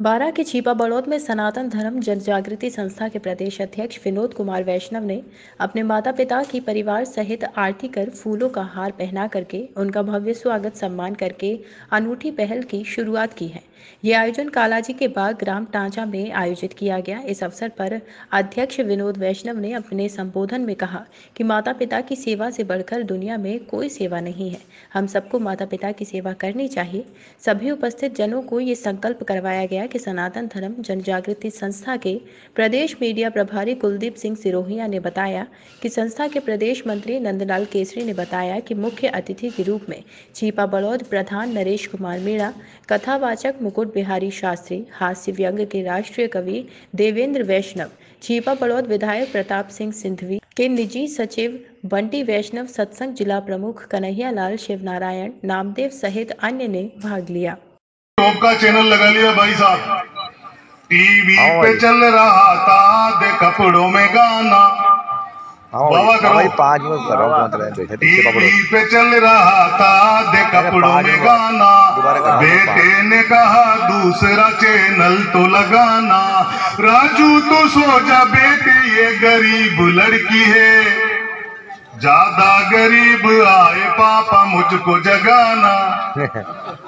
बारा के छीपा बड़ौद में सनातन धर्म जन जागृति संस्था के प्रदेश अध्यक्ष विनोद कुमार वैष्णव ने अपने माता पिता की परिवार सहित आरती कर फूलों का हार पहना करके, उनका भव्य स्वागत सम्मान करके अनूठी पहल की शुरुआत की है। ये आयोजन कालाजी के बाग ग्राम टांचा में आयोजित किया गया। इस अवसर पर अध्यक्ष विनोद वैष्णव ने अपने संबोधन में कहा कि माता पिता की सेवा से बढ़कर दुनिया में कोई सेवा नहीं है। हम सबको माता पिता की सेवा करनी चाहिए। सभी उपस्थित जनों को ये संकल्प करवाया गया कि सनातन धर्म जन जागृति संस्था के प्रदेश मीडिया प्रभारी कुलदीप सिंह सिरोहिया ने बताया कि संस्था के प्रदेश मंत्री नंदलाल केसरी ने बताया कि मुख्य अतिथि के रूप में चीपा बड़ौद प्रधान नरेश कुमार मीणा, कथावाचक मुकुट बिहारी शास्त्री, हास्य व्यंग के राष्ट्रीय कवि देवेंद्र वैष्णव छीपा बड़ौद विधायक प्रताप सिंह सिंधवी, के निजी सचिव बंटी वैष्णव सत्संग जिला प्रमुख कन्हैया लाल शिवनारायण, नामदेव सहित अन्य ने भाग लिया। टॉप का चैनल लगा लिया भाई साहब। टीवी हाँ पे चल रहा था दे कपड़ों में गाना। हाँ बाबा करो। हाँ भाई पाँच मिनट करो टीवी पे चल रहा था दे कपड़ों में गाना। बेटे ने कहा दूसरा चैनल तो लगाना। राजू तो सो जा बेटे ये गरीब लड़की है। ज़्यादा गरीब आए पापा मुझको जगाना।